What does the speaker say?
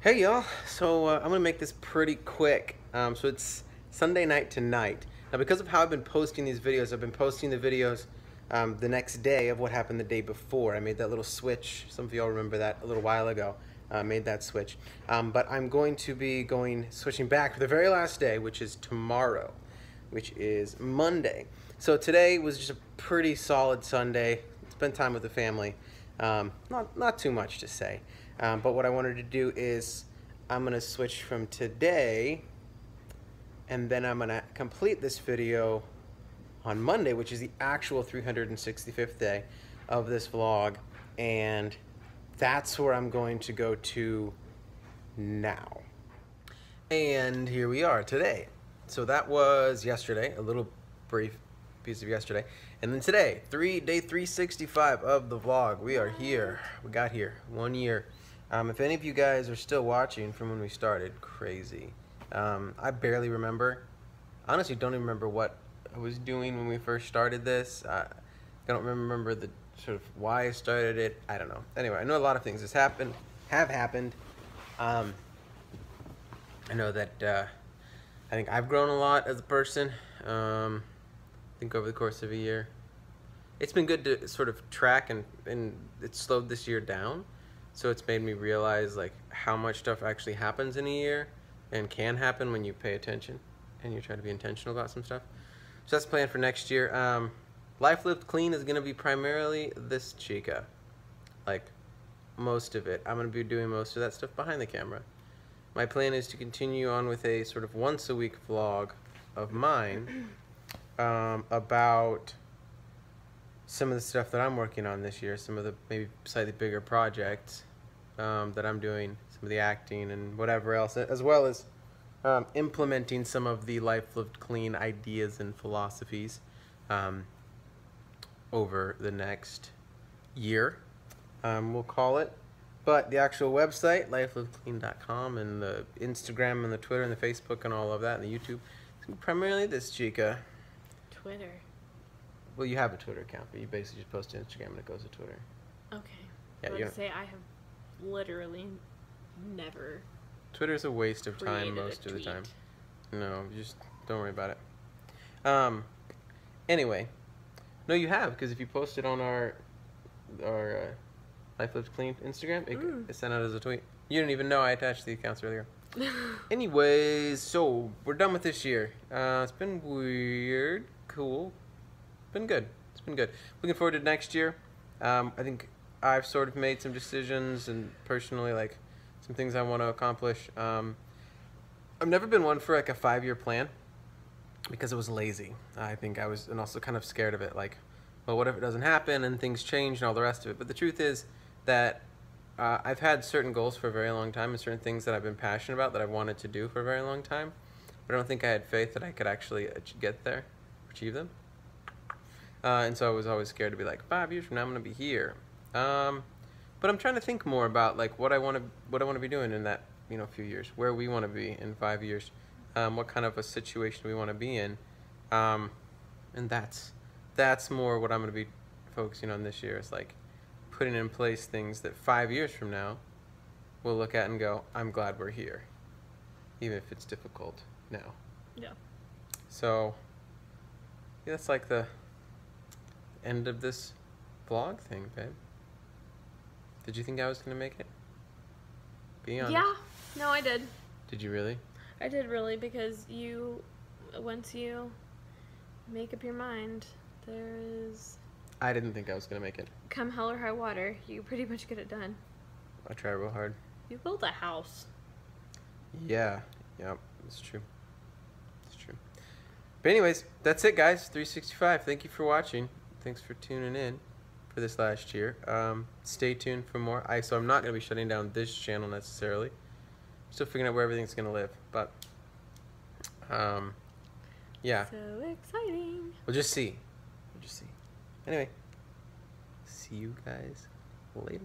Hey y'all, so uh, I'm gonna make this pretty quick. Um, so it's Sunday night tonight. Now because of how I've been posting these videos, I've been posting the videos um, the next day of what happened the day before. I made that little switch. Some of y'all remember that a little while ago. Uh, made that switch. Um, but I'm going to be going switching back for the very last day, which is tomorrow, which is Monday. So today was just a pretty solid Sunday. Spent time with the family. Um, not not too much to say. Um, but what I wanted to do is I'm gonna switch from today and then I'm gonna complete this video on Monday, which is the actual 365th day of this vlog. And that's where I'm going to go to now. And here we are today. So that was yesterday, a little brief piece of yesterday. And then today, three day 365 of the vlog. We are here. We got here. One year. Um, if any of you guys are still watching from when we started, crazy. Um, I barely remember. Honestly, don't even remember what I was doing when we first started this. I don't remember the sort of why I started it. I don't know. Anyway, I know a lot of things has happened, have happened. Um, I know that uh, I think I've grown a lot as a person. Um, I think over the course of a year, it's been good to sort of track and and it's slowed this year down. So it's made me realize like how much stuff actually happens in a year and can happen when you pay attention and you try to be intentional about some stuff. So that's the plan for next year. Um, Life Lived Clean is going to be primarily this chica. Like most of it. I'm going to be doing most of that stuff behind the camera. My plan is to continue on with a sort of once a week vlog of mine um, about some of the stuff that I'm working on this year, some of the maybe slightly bigger projects um, that I'm doing, some of the acting and whatever else, as well as um, implementing some of the Life Lived Clean ideas and philosophies um, over the next year, um, we'll call it. But the actual website, lifelivedclean.com, and the Instagram and the Twitter and the Facebook and all of that, and the YouTube, primarily this chica. Twitter. Well, you have a Twitter account, but you basically just post to Instagram and it goes to Twitter. Okay. Yeah, you say I have literally never. Twitter's a waste of time most of the time. No, just don't worry about it. Um, anyway, no, you have because if you post it on our our uh, Life Lived Clean Instagram, it, Mm. it sent out as a tweet. You didn't even know I attached the accounts earlier. Anyways, so we're done with this year. Uh, it's been weird, cool, been good. It's been good. Looking forward to next year. Um, I think I've sort of made some decisions and personally like some things I want to accomplish. Um, I've never been one for like a five year plan because it was lazy. I think I was and also kind of scared of it. Like, well, what if it doesn't happen and things change and all the rest of it? But the truth is that uh, I've had certain goals for a very long time and certain things that I've been passionate about that I've wanted to do for a very long time. But I don't think I had faith that I could actually get there, achieve them. Uh, and so I was always scared to be like, five years from now, I'm gonna be here. Um, but I'm trying to think more about like what I want to what I want to be doing in that you know few years, where we want to be in five years, um, what kind of a situation we want to be in, um, and that's that's more what I'm gonna be focusing on this year. It's like putting in place things that five years from now we'll look at and go, I'm glad we're here, even if it's difficult now. Yeah. So, yeah, that's like the end of this vlog thing, babe. Did you think I was gonna make it? Be honest. Yeah. No, I did. Did you really? I did really because you, once you make up your mind, there is I didn't think I was gonna make it. come hell or high water, you pretty much get it done. I tried real hard. You built a house. Yeah, yeah, it's true. It's true. But anyways, that's it, guys. 365. Thank you for watching. Thanks for tuning in for this last year. Um, stay tuned for more. I so I'm not gonna be shutting down this channel necessarily. Still figuring out where everything's gonna live, but um, yeah, So exciting. we'll just see. We'll just see. Anyway, see you guys later.